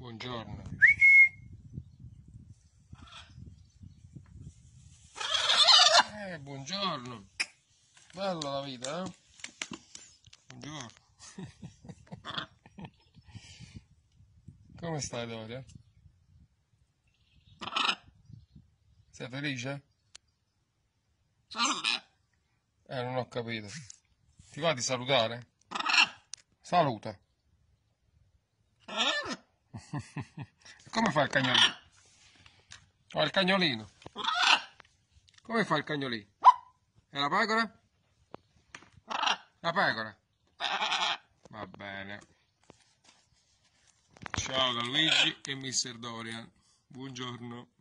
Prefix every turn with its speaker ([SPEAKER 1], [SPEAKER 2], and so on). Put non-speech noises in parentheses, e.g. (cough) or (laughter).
[SPEAKER 1] Buongiorno. Eh, buongiorno. Bella la vita, eh? Buongiorno. Come stai, Doria? Sei felice? Eh, non ho capito. Ti va di salutare? Saluta. (laughs) Come fa il cagnolino? Oh, il cagnolino. Come fa il cagnolino? E la pecora? La pecora? Va bene. Ciao da Luigi e Mr. Dorian. Buongiorno.